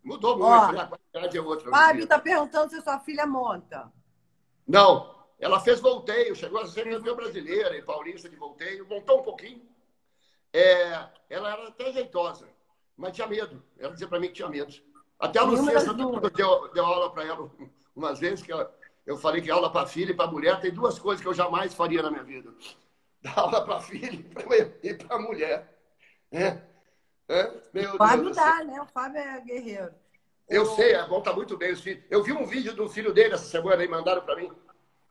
Mudou muito, Ó, né? A qualidade é outra. Fábio está perguntando se sua filha monta. Não. Ela fez volteio, chegou a ser campeã brasileira e paulista de volteio, montou um pouquinho. É, ela era até jeitosa, mas tinha medo. Ela dizia para mim que tinha medo. Até a Luciana deu, deu aula para ela *laughs* umas vezes, que ela, eu falei que aula para filha e para mulher tem duas coisas que eu jamais faria na minha vida. *laughs* Dar aula para filha e para mulher. É. É? Meu o Fábio Deus, dá, né? O Fábio é guerreiro. Eu o... sei, é bom, tá muito bem os filhos. Eu vi um vídeo do filho dele essa semana e mandaram para mim.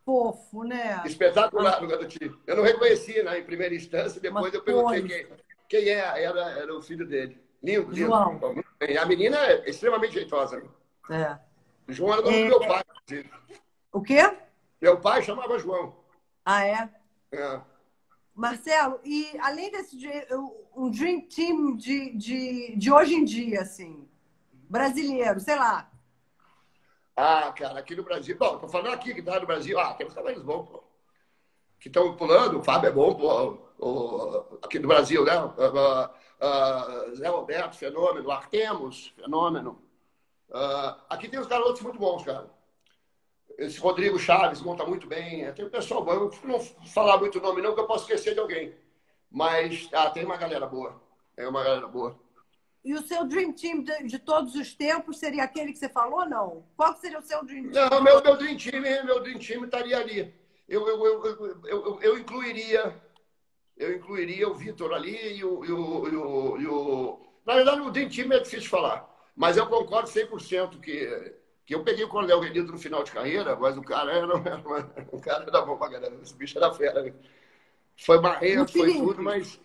Fofo, né? Espetacular, o garotinho. Eu não reconheci né, em primeira instância, depois Mas eu perguntei quem, quem é, era, era o filho dele. Lindo, lindo. João. A menina é extremamente jeitosa. É. João era o nome do meu pai. O quê? Meu pai chamava João. Ah, é? É. Marcelo, e além desse um Dream Team de, de, de hoje em dia, assim, brasileiro, sei lá. Ah, cara, aqui no Brasil. Bom, tô falando aqui que tá no Brasil. Ah, temos tamanhos bons, pô. Que estão pulando, o Fábio é bom, pô. O, aqui no Brasil, né? Uh, Zé Roberto, fenômeno. Artemos, fenômeno. Uh, aqui tem os garotos muito bons, cara. Esse Rodrigo Chaves monta muito bem. Tem o pessoal bom. Eu não falar muito nome, não, porque eu posso esquecer de alguém. Mas ah, tem uma galera boa. Tem uma galera boa. E o seu Dream Team de, de, todos os tempos seria aquele que você falou, não? Qual seria o seu Dream Team? Não, meu, meu Dream Team, meu Dream Team estaria ali. Eu, eu, eu, eu, eu incluiria eu incluiria o Vitor ali e o, e o, e o, e o... Na verdade, o Team é difícil de falar. Mas eu concordo 100% que, que eu peguei o Coronel Renildo no final de carreira, mas o cara era, era *laughs* o cara era bom pra caramba. Esse bicho era fera. Né? Foi marrento, foi tudo, mas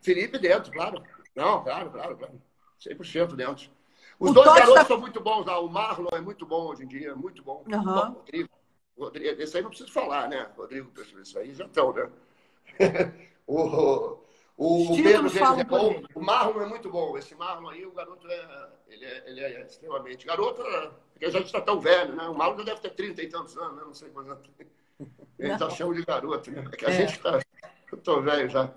Felipe dentro, claro. Não, claro, claro, claro. 100% dentro. Os o dois garotos tá... são muito bons. Ah, o Marlon é muito bom hoje em dia, muito bom. Uhum. bom Rodrigo, Rodrigo, esse aí não preciso falar, né? Rodrigo, isso aí já estão, né? *laughs* O, o Pedro deles é bom. O Marlon é muito bom. Esse Marlon aí, o garoto é, ele é, ele é extremamente. Garoto, porque a gente está tão velho, né? O Marlon já deve ter 30 e tantos anos, né? não sei quantos anos. Ele está chamando de garoto, né? É que a é. gente está. Eu tô velho já.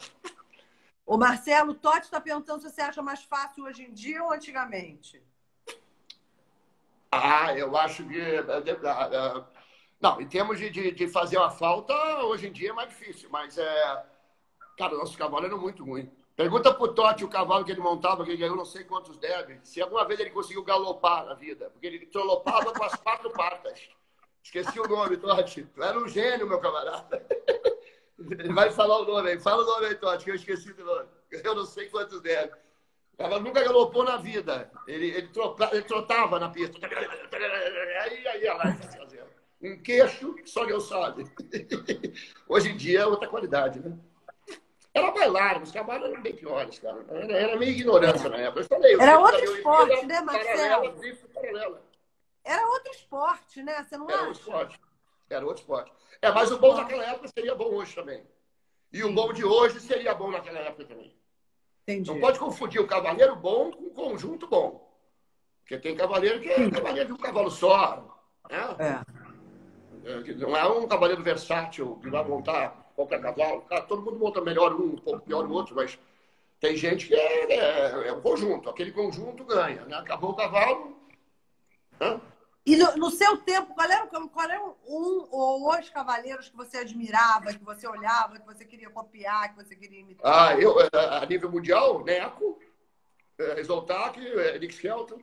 O Marcelo Totti está perguntando se você acha mais fácil hoje em dia ou antigamente. Ah, eu acho que. É, é, não, em termos de, de, de fazer uma falta, hoje em dia é mais difícil, mas é Cara, nossos cavalos eram muito ruins. Pergunta pro Totti o cavalo que ele montava, que ele ganhou não sei quantos deve, se alguma vez ele conseguiu galopar na vida. Porque ele trolopava com as quatro patas. Esqueci o nome, Totti. Tu era um gênio, meu camarada. Ele vai falar o nome aí. Fala o nome aí, Totti, que eu esqueci do nome. Eu não sei quantos deve. O cavalo nunca galopou na vida. Ele, ele, ele trotava na pista. Aí, aí, aí, um queixo, só Deus sabe. Hoje em dia é outra qualidade, né? Era mais largo, os cavalos eram bem piores, cara. Era, era meio ignorância na época. Eu falei, era outro esporte, né, Marcelo? Era outro esporte, né? Você não era acha? Outro esporte. Era outro esporte. É, mas o bom daquela época seria bom hoje também. E o bom de hoje seria bom naquela época também. Entendi. Não pode confundir o cavaleiro bom com o conjunto bom. Porque tem cavaleiro que é cavaleiro de um cavalo só. Né? É. é não é um cavaleiro versátil que vai montar qualquer cavalo. todo mundo monta melhor um, um pouco pior o outro, mas tem gente que é, é, é um conjunto. Aquele conjunto ganha. Né? Acabou o cavalo. Né? E no, no, seu tempo, qual era, qual era um ou os cavaleiros que você admirava, que você olhava, que você queria copiar, que você queria imitar? Ah, eu, eh, a nível mundial, Neco, Exaltac, Nick Skelton.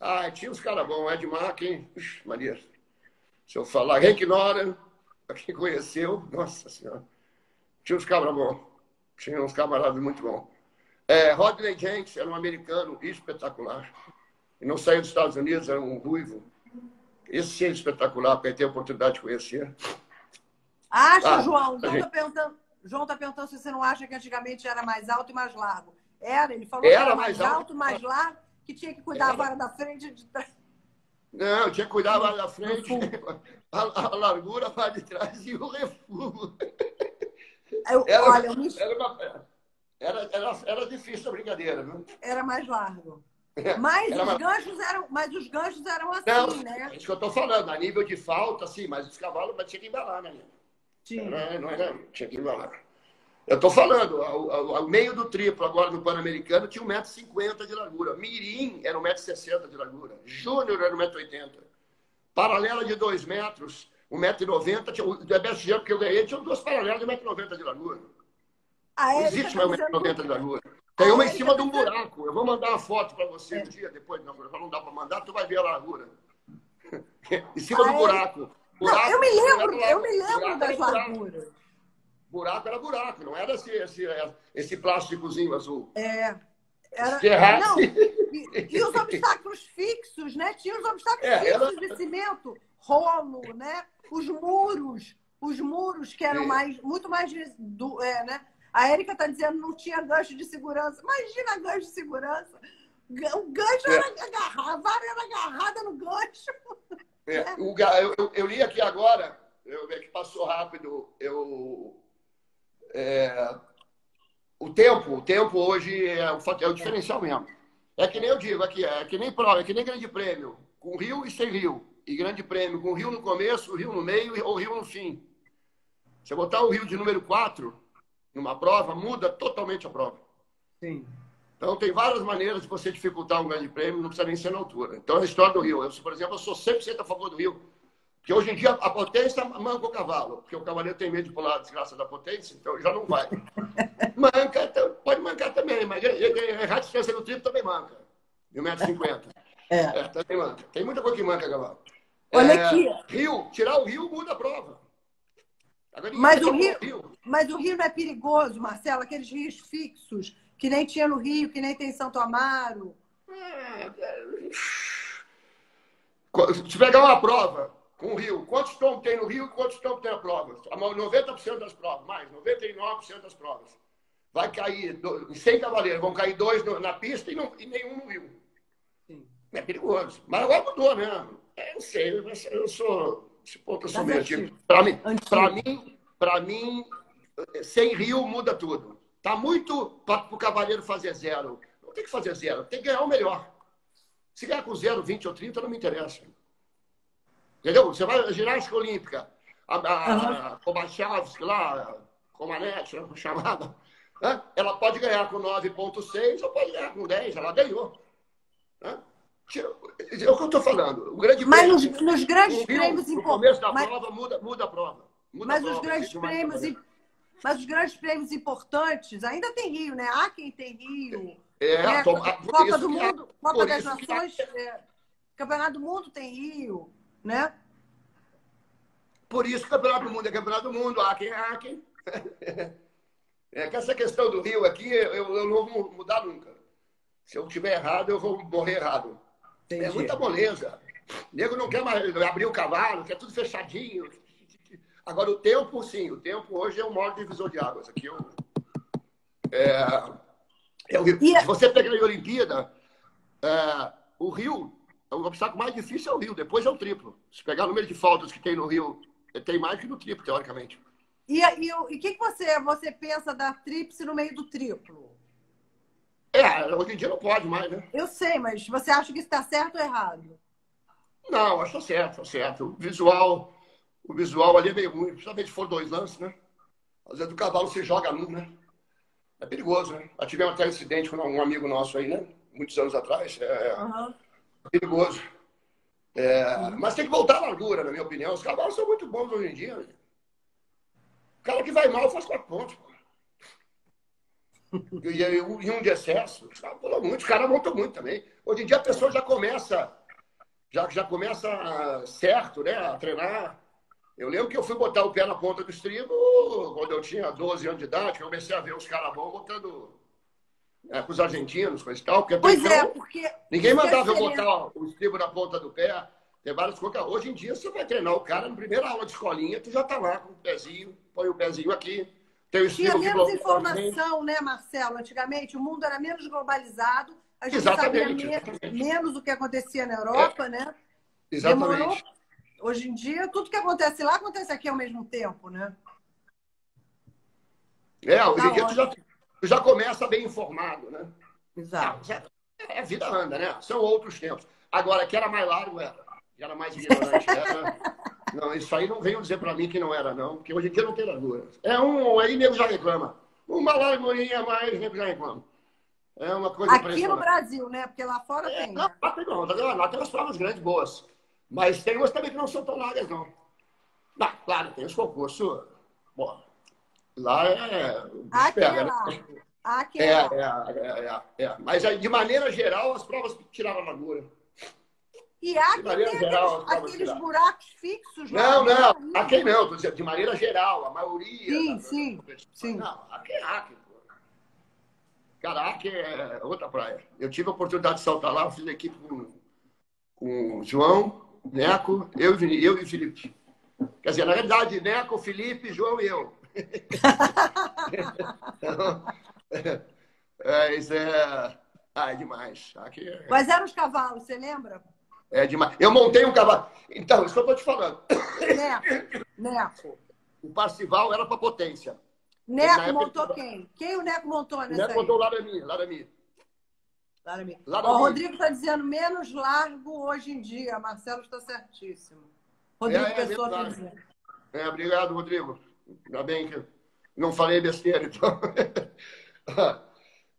Ah, tinha uns caras bons, Ed Mack, hein? Ixi, Maria. Se eu falar, Hank Nora, pra quem conheceu, nossa senhora. Tinha uns cabras bons. Tinha uns camaradas muito bons. É, Rodney Jenks era um americano espetacular. E não saiu dos Estados Unidos, era um ruivo. Esse sim é espetacular, para ter a oportunidade de conhecer. Acha, ah, João? João está perguntando, João tá perguntando se você não acha que antigamente era mais alto e mais largo. Era, ele falou era que era mais, mais alto, mais largo, que tinha que cuidar era. a vara da frente e de trás. Não, tinha que cuidar vara da frente, a, a largura, a vara de trás e o refugo. Eu, era, olha, me... era, uma, era, era, era difícil a brincadeira, viu? Era mais largo. Mas os, uma... ganchos eram, mas os ganchos eram assim, não, né? É isso que eu estou falando, a nível de falta, sim, mas os cavalos mas tinha que embalar, né? Tinha. Era, não era, tinha que embalar. Eu estou falando, ao, ao, ao, meio do triplo agora do Pan-Americano tinha 1,50m de largura. Mirim era 1,60m de largura. Júnior era 1,80m. Paralela de 2 metros, 1,90m. O Best Jump que eu ganhei tinha duas paralelas de 1,90m de largura. É? Não existe mais 1,90m de largura. Tem uma em cima de um buraco. Eu vou mandar uma foto para você um dia depois. Não, não dá para mandar, tu vai ver a largura. *laughs* em cima do buraco. buraco. Não, eu me lembro, eu me lembro das larguras. Buraco era buraco, não era esse, esse, esse plásticozinho azul. É. Era, não, e, e, os obstáculos fixos, né? Tinha os obstáculos é, fixos era... de cimento, rolo, né? Os muros, os muros que eram é. mais, muito mais do, é, né? A Érica está dizendo não tinha gancho de segurança. Imagina gancho de segurança. O gancho é. era agarrado, a vara era agarrada no gancho. É, *laughs* é. O, eu, eu, li aqui agora, eu, é que passou rápido, eu, é, o tempo, o tempo hoje é o, é o diferencial mesmo. É que nem eu digo aqui, é que nem prova, é que nem grande prêmio, com rio e sem rio. E grande prêmio com rio no começo, rio no meio ou rio no fim. Eu botar o rio de número 4, numa prova, muda totalmente a prova. Sim. Então, tem várias maneiras de você dificultar um grande prêmio, não precisa nem ser na altura. Então, a história do Rio. Eu, por exemplo, eu sou 100% a favor do Rio. Porque hoje em dia a potência manca o cavalo. Porque o cavaleiro tem medo de pular a desgraça da potência, então já não vai. *laughs* manca, então, pode mancar também, mas errar a distância do triplo também manca. De 1,50m. É. é. Também manca. Tem muita coisa que manca cavalo. Olha é, aqui. Rio, tirar o rio muda a prova. Mas o, rio, rio, mas o rio não é perigoso, Marcelo? Aqueles rios fixos, que nem tinha no Rio, que nem tem em Santo Amaro. Se pegar uma prova com o Rio, quantos tombos tem no Rio e quantos tombos tem na prova? 90% das provas, mais, 99% das provas. Vai cair, 100 cavaleiros, vão cair dois na pista e, não, e nenhum no Rio. Sim. É perigoso. Mas agora mudou, né? É, eu não sei, eu sou esse ponto eu sou meio Para mim, para mim, mim, sem Rio muda tudo. Tá muito para o cavaleiro fazer zero. Não tem que fazer zero, tem que ganhar o melhor. Se ganhar com zero, 20 ou 30, não me interessa. Entendeu? Você vai ginástica olímpica, a, a, a Komachavski lá, Comanete, né, *laughs* chamada, né? ela pode ganhar com 9,6 ou pode ganhar com 10, ela ganhou. Né? É o que eu estou falando. O grande mas nos, nos grandes prêmios importantes. No começo da mas... prova, muda, muda a prova. Muda mas, a prova, os grandes prêmios, mas os grandes prêmios importantes ainda tem Rio, né? Há quem tem Rio. É, né? Copa do Mundo, Copa das Nações, é, Campeonato do Mundo tem Rio, né? Por isso que o Campeonato do Mundo é Campeonato do Mundo, quem, há quem. *laughs* É que essa questão do Rio aqui, eu, eu não vou mudar nunca. Se eu estiver errado, eu vou morrer errado. Entendi. É muita moleza. nego não quer mais abrir o cavalo, quer tudo fechadinho. Agora, o tempo, sim, o tempo hoje é um modo divisor de águas. Aqui eu, é, é o Rio. Se você pegar a Olimpíada, é, o Rio, o obstáculo mais difícil é o Rio, depois é o triplo. Se pegar o número de faltas que tem no Rio, tem mais que no triplo, teoricamente. E o que, que você, você pensa da tríplice no meio do triplo? É, hoje em dia não pode mais, né? Eu sei, mas você acha que está certo ou errado? Não, acho certo, certo. O visual, o visual ali é meio ruim, principalmente se for dois lances, né? Às vezes o cavalo se joga num, né? É perigoso, né? Já tivemos até um incidente com um amigo nosso aí, né? Muitos anos atrás. É uhum. Perigoso. É. Mas tem que voltar à largura, na minha opinião. Os cavalos são muito bons hoje em dia. Né? O cara que vai mal faz quatro pontos. Pô. *laughs* E, e, um de excesso, os caras pulam muito, os caras montam muito também. Hoje em dia a pessoa já começa, já, já começa certo, né? A treinar. Eu lembro que eu fui botar o pé na ponta do estribo quando eu tinha 12 anos de idade, comecei a ver os caras bons botando é, com os argentinos, com esse tal. Porque pois é, porque. Ninguém mandava eu botar o estribo na ponta do pé. Tem várias coisas. Hoje em dia, você vai treinar o cara na primeira aula de escolinha, tu já tá lá com o pezinho, põe o pezinho aqui, tem o Tinha menos informação, né, Marcelo? Antigamente o mundo era menos globalizado, a gente exatamente, sabia exatamente. menos o que acontecia na Europa, é. né? Exatamente. Demorou. Hoje em dia, tudo que acontece lá acontece aqui ao mesmo tempo, né? É, hoje em dia tu já, tu já começa bem informado, né? Exato. É, é, vida anda, né? São outros tempos. Agora, que era mais largo, era. Que era mais ignorante, era. Não, isso aí não veio dizer para mim que não era, não, porque hoje em dia não tem largura. É um, aí nego já reclama. Uma largurinha a mais, nego já reclama. É uma coisa Aqui no Brasil, né? Porque lá fora é, tem. Não, lá tem, não, lá tem umas provas grandes boas. Mas tem umas também que não são tão largas, não. Não, claro, tem os concursos. Bom, lá é. Aqui é né? Aqui é, é, é, é, é, Mas de maneira geral, as provas tiraram a largura. E há que tem geral, aqueles, aqueles buracos fixos Não, lá, não. Né? Aqui não, de maneira geral, a maioria. Sim, da, sim. Da, sim. Não, aqui é aqui é outra praia. Eu tive a oportunidade de saltar lá, fiz equipe com, com o João, Neco, eu, eu e o Felipe. Quer dizer, na realidade, Neco, Felipe, João e eu. Então, *laughs* é, isso é. Ah, é demais. Aqui é... Quais eram os cavalos, você lembra? É demais. Eu montei um cavalo. Então, isso que eu estou te falando. Neco. Neco. O Parcival era para potência. Neco montou quem? Quem o Neco montou nessa Neco montou o Larami. Larami. Larami. Larami. O Rodrigo está dizendo menos largo hoje em dia. Marcelo está certíssimo. Rodrigo é, é, Pessoa está dizendo. É, obrigado, Rodrigo. Ainda bem que não falei besteira, então. *laughs*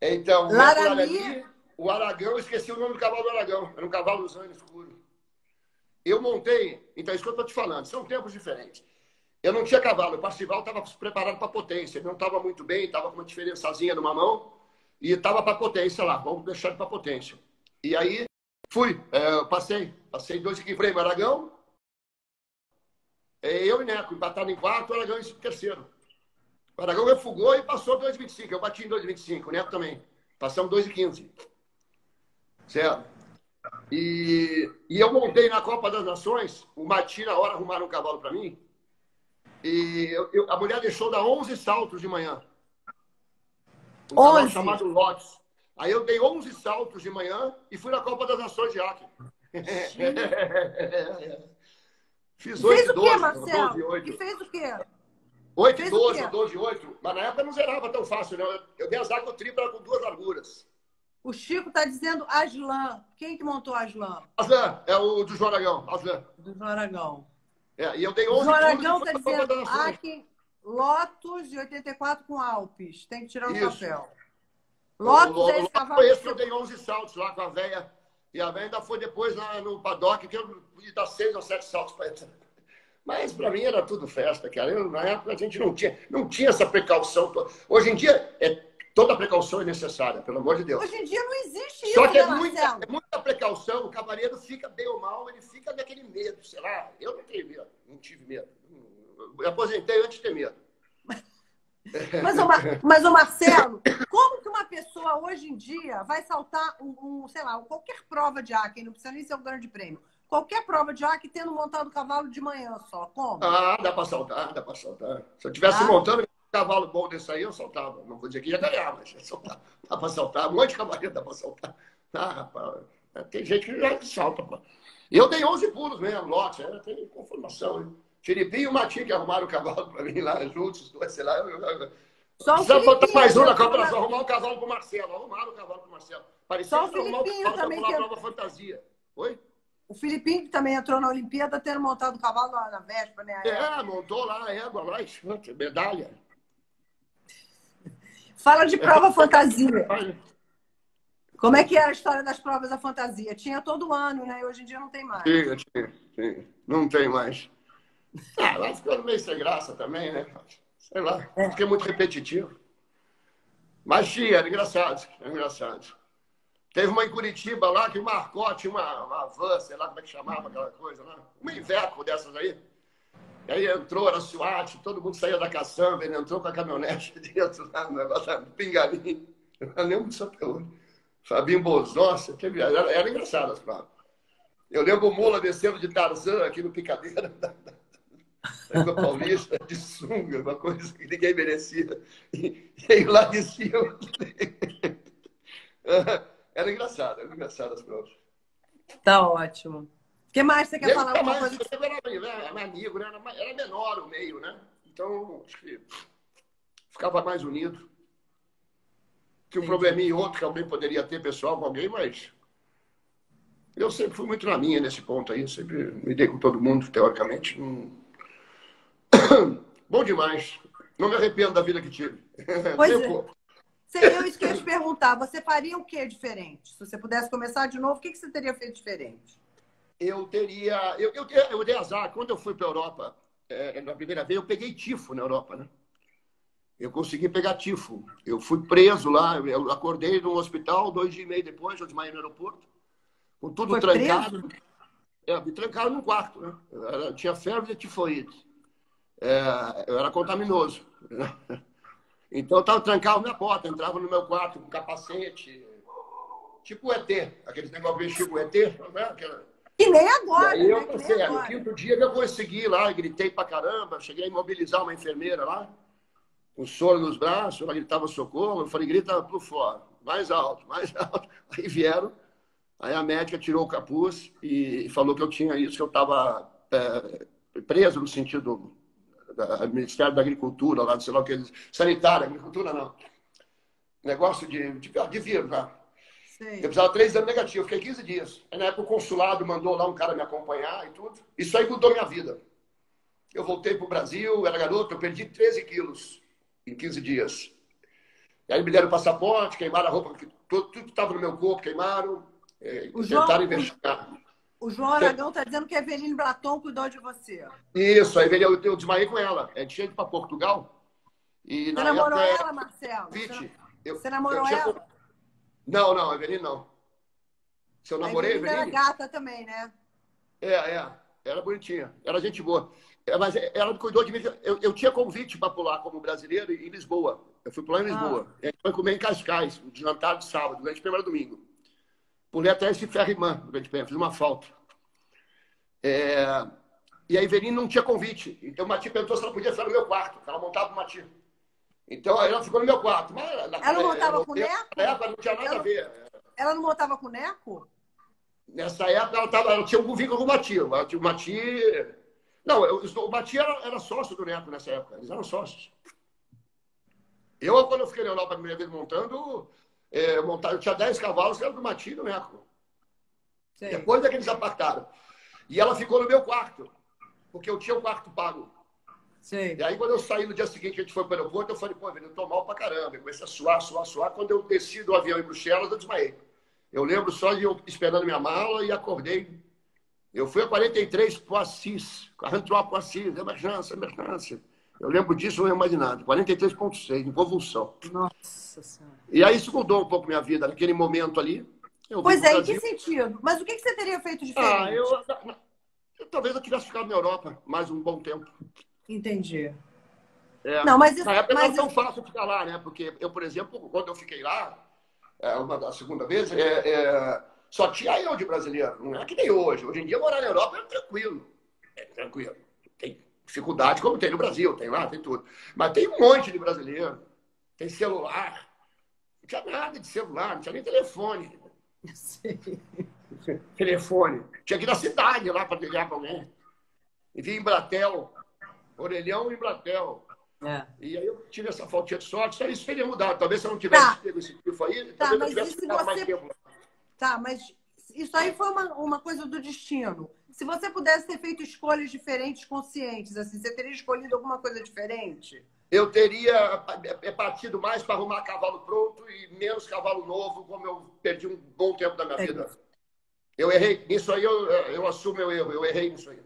então, o Aragão, eu esqueci o nome do cavalo do Aragão. Era um cavalo usando escuro. Eu montei, então isso que eu estou te falando, são tempos diferentes. Eu não tinha cavalo, o Passival estava preparado para potência, ele não estava muito bem, estava com uma diferençazinha numa mão e estava para potência lá, vamos deixar ele para potência. E aí fui, é, passei, passei dois aqui em Aragão, eu e Neco, empatado em quarto, o Aragão em terceiro. O Aragão refugou e passou 2,25, eu bati em 2,25, o Neco também. Passamos 2,15. Certo? E, e eu montei na Copa das Nações, o Mati na hora arrumaram um cavalo para mim. E eu, eu, a mulher deixou dar 11 saltos de manhã. Um 11. cavalo chamado Lotus. Aí eu dei 11 saltos de manhã e fui na Copa das Nações de Acre. *laughs* Fiz 8 fez 12, o quê, Marcelo? 12 8. E fez o quê? 8 fez 12, 12 8. Mas na época não zerava tão fácil, não. Eu dei azar com o triplo com duas larguras. O Chico está dizendo Aslan. Quem que montou Aslan? Aslan, é o do Joaragão. Aslan. Do Joaragão. É, e eu dei 11 Joaragão está dizendo Akin, Lotus de 84 com Alpes. Tem que tirar o Isso. papel. Lotus o, é esse cavalo. Foi esse que eu dei 11 saltos lá com a velha. E a velha ainda foi depois lá no paddock, que eu ia dar 6 ou 7 saltos para entrar. Mas para mim era tudo festa, cara. Eu, na época a gente não tinha, não tinha essa precaução. Hoje em dia é Toda precaução é necessária, pelo amor de Deus. Hoje em dia não existe isso, Só que é muita, é muita, precaução, o cavaleiro fica bem ou mal, ele fica naquele medo, sei lá. Eu não tenho medo, não tive medo. Eu aposentei antes de ter medo. *laughs* Mas, o, mas o Marcelo, como que uma pessoa hoje em dia vai saltar um, um sei lá, qualquer prova de ar, não precisa nem ser um grande prêmio, qualquer prova de arco tendo montado o cavalo de manhã só. Como? Ah, dá para saltar, dá para saltar. Se eu tivesse ah. montando um cavalo bom desse aí, eu saltava. Não vou dizer que ia ganhar, mas ia saltar. Dá para saltar. Um monte de cavaleiro dá para saltar. Ah, rapaz, tem gente que já salta. Pô. Eu dei 11 pulos mesmo, lote. É, tem conformação. Hein? Filipinho e o Matinho que arrumaram o cavalo para mim lá juntos, os dois, sei lá. Eu, eu, só Precisa botar mais um na Copa arrumar um cavalo para o Marcelo. Arrumaram o cavalo para o Marcelo. Parecia Só que arrumar o cavalo para pular a prova fantasia. Oi? O Filipinho, que também entrou na Olimpíada, tendo montado o cavalo na, na véspera, né? É, montou lá a égua, lá, medalha. Fala de prova *laughs* fantasia. Como é que era a história das provas da fantasia? Tinha todo ano, né? Hoje em dia não tem mais. Tinha, tinha, tinha. Não tem mais. Ah, lá ficou meio sem graça também, né? Sei lá, é. fiquei muito repetitivo. Mas tinha, era engraçado, era engraçado. Teve uma em Curitiba lá que o Marcote, uma, uma van, sei lá como é que chamava aquela coisa lá, uma Iveco dessas aí. E aí entrou, era SWAT, todo mundo saía da caçamba, ele entrou com a caminhonete *laughs* dentro lá, no negócio, no pingalinho. Eu lembro disso até hoje. Fabinho Boz, nossa, era, era engraçado as provas. Eu lembro o Mula descendo de Tarzan aqui no Picadeira da, *laughs* da Paulista, de sunga, uma coisa que ninguém merecia. E, e aí lá de cima. *laughs* Era engraçado, era engraçado as provas. Tá ótimo. O que mais você quer falar? Tá mais, coisa? Era, era, amigo, né? era menor o meio, né? Então, acho que ficava mais unido. Tinha um probleminha outro que alguém poderia ter pessoal com alguém, mas eu sempre fui muito na minha nesse ponto aí, sempre me dei com todo mundo, teoricamente. *coughs* Bom demais. Não me arrependo da vida que tive. *laughs* Pois é. Que eu ia te perguntar. Você faria o que diferente? Se você pudesse começar de novo, o que, você teria feito diferente? Eu teria. Eu, eu, eu dei azar. Quando eu fui para a Europa, é, na primeira vez, eu peguei tifo na Europa, né? Eu consegui pegar tifo. Eu fui preso lá. Eu acordei no hospital dois dias e meio depois, eu desmaiei no aeroporto. Com tudo Foi trancado. Preso? É, me trancaram no quarto, né? Eu tinha febre de tifoide. É, eu era contaminoso. Né? Então eu tava trancado na porta, entrava no meu quarto com capacete, tipo o ET, aquele negócio que tipo o ET, né? Aquela... E nem agora. E aí eu pensei, né? no quinto dia eu consegui lá, gritei pra caramba, cheguei a imobilizar uma enfermeira lá, com soro nos braços, ela gritava socorro, eu falei, grita pro fora, mais alto, mais alto. *laughs* Aí vieram, aí a médica tirou o capuz e falou que eu tinha isso, que eu estava é, preso no sentido da, Ministério da Agricultura, lá, sei lá o que, sanitária, agricultura não. Negócio de, de, de vírus, né? Eu precisava três anos negativo, fiquei 15 dias. Aí, na época o consulado mandou lá um cara me acompanhar e tudo. Isso aí mudou minha vida. Eu voltei para o Brasil, era garoto, eu perdi 13 quilos em 15 dias. E aí me deram o passaporte, queimaram a roupa, tudo que estava no meu corpo, queimaram. É, tentaram João, investigar. O João Aragão está dizendo que a Eveline Braton cuidou de você. Isso, a Eveline, eu, eu desmaiei com ela. É tinha ido para Portugal. E, você namorou época, ela, Marcelo? Você, eu, você namorou eu ela? Não, não, a Eveline não. Se eu namorei, a Eveline... era gata também, né? É, é. Era bonitinha. Era gente boa. É, mas ela cuidou de mim. Eu, eu tinha convite para pular como brasileiro em Lisboa. Eu fui pular em Lisboa. Ah. A gente foi comer em Cascais, de jantar de sábado, durante o primeiro domingo. Pulei até esse ferrimã do Grande Pé, fiz uma falta. É... E a Iverine não tinha convite. Então o Mati perguntou se ela podia ficar no meu quarto. Ela montava o Mati. Então aí ela ficou no meu quarto. Mas, ela não montava com Neco? Nessa época não tinha nada ela... a ver. Ela não montava com Neco? Nessa época ela, tava, ela tinha um vínculo com o Mati. O Mati. Não, eu, o Mati era, era, sócio do Neco nessa época. Eles eram sócios. Eu, quando eu fiquei na Europa a primeira vez montando, é, montar, eu tinha 10 cavalos que eram do Matinho né? Sim. Depois é que eles apartaram. E ela ficou no meu quarto, porque eu tinha o quarto pago. Sim. E aí, quando eu saí no dia seguinte, a gente foi para o aeroporto, eu falei, pô, eu tô mal pra caramba. Eu comecei a suar, suar, suar. Quando eu desci do avião em Bruxelas, eu desmaiei. Eu lembro só de eu esperando minha mala e acordei. Eu fui a 43 para Assis, Carrantro para Assis, emergência, emergência. Eu lembro disso, não lembro mais de nada. 43,6, em convulsão. Nossa Senhora. E aí isso mudou um pouco minha vida, naquele momento ali. pois é, em que sentido? Mas o que você teria feito diferente? Ah, eu, eu, talvez eu tivesse ficado na Europa mais um bom tempo. Entendi. É, não, mas isso, na época mas não é tão fácil ficar lá, né? Porque eu, por exemplo, quando eu fiquei lá, é, uma da segunda vez, é, é, só tinha eu de brasileiro. Não é que nem hoje. Hoje em dia, morar na Europa é tranquilo. É tranquilo. Tem dificuldade como tem no Brasil, tem lá, tem tudo. Mas tem um monte de brasileiro. Tem celular. Não tinha nada de celular, não tinha nem telefone. *laughs* telefone. Tinha que ir na cidade lá para ligar para alguém. E vim em Bratel, orelhão em Bratel. É. E aí eu tive essa falta de sorte, só isso teria mudado. Talvez se eu não tivesse tá. pego esse tipo aí, tá, talvez eu tivesse ficado você... mais tempo. Tá, mas isso aí foi uma, uma coisa do destino. Se você pudesse ter feito escolhas diferentes, conscientes, assim, você teria escolhido alguma coisa diferente? Eu teria é, partido mais para arrumar cavalo pronto e menos cavalo novo, como eu perdi um bom tempo da minha é vida. Isso. Eu errei. Isso aí eu, eu assumo meu erro. Eu errei nisso aí.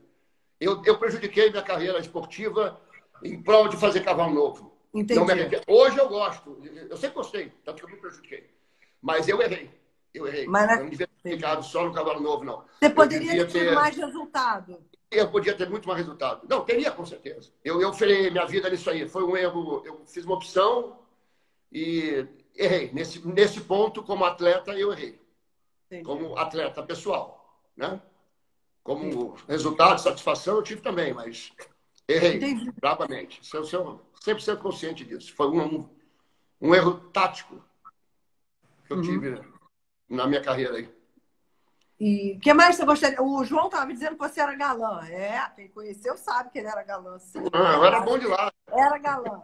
Eu, eu prejudiquei minha carreira esportiva em prol de fazer cavalo novo. Entendi. Hoje eu gosto. Eu sempre gostei, tanto que eu me prejudiquei. Mas eu errei. Eu errei. Mas, né? Eu não devia ter ficado só no cavalo novo, não. Você poderia ter tido mais resultado. Eu podia ter muito mais resultado. Não, teria, com certeza. Eu, eu freiei minha vida nisso aí. Foi um erro. Eu fiz uma opção e errei. Nesse, nesse ponto, como atleta, eu errei. Entendi. Como atleta pessoal. Né? Como Entendi. resultado, satisfação, eu tive também, mas errei Entendi. bravamente. Eu sou 100% consciente disso. Foi um, um erro tático que eu uhum. tive na minha carreira aí. E o que mais você gostaria? O João estava dizendo que você era galã. É, quem conheceu sabe que ele era galã. Sim. Ah, eu era bom de lá. Era galã.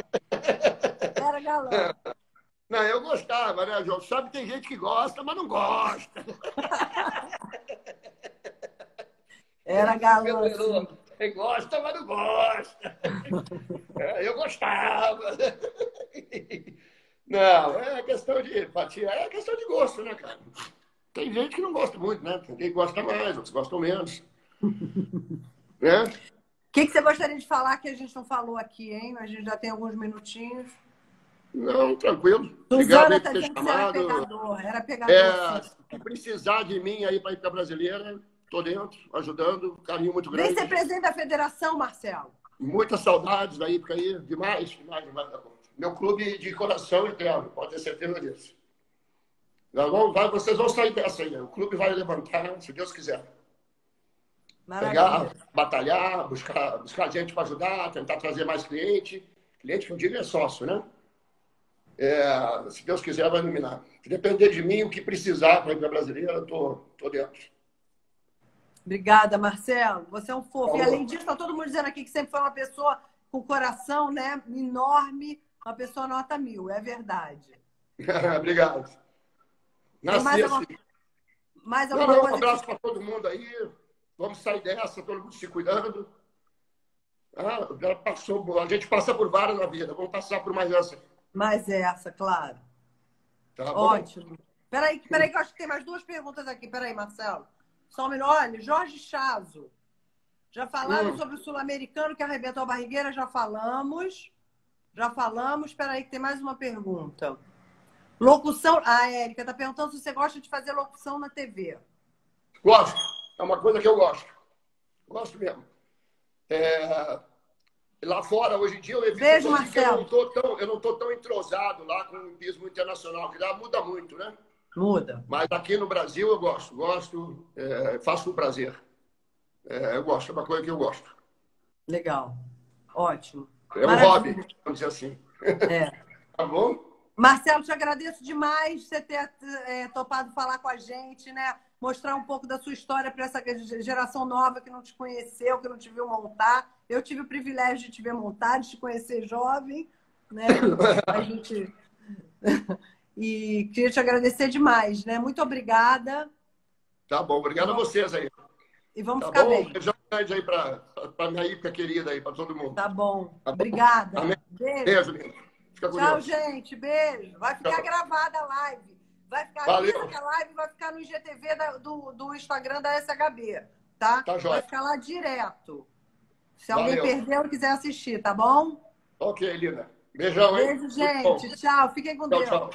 Era galã. Não, eu gostava, né, João? Sabe que tem gente que gosta, mas não gosta. *laughs* Era galã. Quem gosta, mas não gosta. *laughs* É, eu gostava. *laughs* Não, é questão de empatia, é questão de gosto, né, cara? Tem gente que não gosta muito, né? Tem quem gosta mais, outros gostam menos. *laughs* né? O que, que você gostaria de falar que a gente não falou aqui, hein? A gente já tem alguns minutinhos. Não, tranquilo. Suzana está dizendo chamado. que era pegador. Era pegador. É, se precisar de mim aí para ir para a brasileira, estou dentro, ajudando, carinho muito grande. Vem ser presidente da federação, Marcelo. Muitas saudades da época aí, demais, demais, demais conta. Meu clube de coração eterno, pode ter certeza disso. Vão, vai, vocês vão sair dessa aí. Né? O clube vai levantar, se Deus quiser. Maravilha. Pegar, batalhar, buscar, buscar gente para ajudar, tentar trazer mais cliente. Cliente que eu digo é sócio, né? É, se Deus quiser, vai iluminar. Se depender de mim, o que precisar para ir para a brasileira, eu tô, tô dentro. Obrigada, Marcelo. Você é um fofo. E além disso, está todo mundo dizendo aqui que sempre foi uma pessoa com coração né, enorme, uma pessoa nota mil. É verdade. *laughs* Obrigado. Nasci mais alguma, assim. mais alguma não, não, Um abraço para todo mundo aí. Vamos sair dessa, todo mundo se cuidando. Ah, passou, a gente passa por várias na vida. Vamos passar por mais essa. Mais essa, claro. Tá Ótimo. Peraí, peraí, que eu acho que tem mais duas perguntas aqui. Peraí, Marcelo. Só um minuto. Olha, Jorge Chazo. Já falaram hum. sobre o sul-americano que arrebentou a barrigueira? Já falamos. Já falamos. Espera aí que tem mais uma pergunta. Locução. A Érica está perguntando se você gosta de fazer locução na TV. Gosto. É uma coisa que eu gosto. Gosto mesmo. É... Lá fora, hoje em dia, eu evito Beijo, Marcelo. eu não estou tão, eu não tô tão entrosado lá com o turismo internacional, que lá muda muito, né? Muda. Mas aqui no Brasil eu gosto, gosto, é, faço com prazer. É, eu gosto, é uma coisa que eu gosto. Legal. Ótimo. É um hobby, vamos dizer assim. É. *laughs* tá bom? Marcelo, te agradeço demais você ter é, topado falar com a gente, né? Mostrar um pouco da sua história para essa geração nova que não te conheceu, que não te viu montar. Eu tive o privilégio de te ver montar, de te conhecer jovem, né? *laughs* A gente. *laughs* e queria te agradecer demais, né? Muito obrigada. Tá bom, obrigado a vocês aí. E vamos tá ficar bom? bem. Beijão grande aí para minha Ica querida aí, para todo mundo. Tá bom. Tá bom? Obrigada. Amém. Beijo. Beijo, Tchau, gente. Beijo. Vai ficar gravada a live. Vai ficar Valeu. a live vai ficar no IGTV da, do, do Instagram da SHB, tá? Tá Vai ficar lá direto. Se alguém Valeu. perdeu e quiser assistir, tá bom? Ok, Lina. Beijão, hein? Beijo, gente. Tchau. Fiquem com tchau, Deus. Tchau.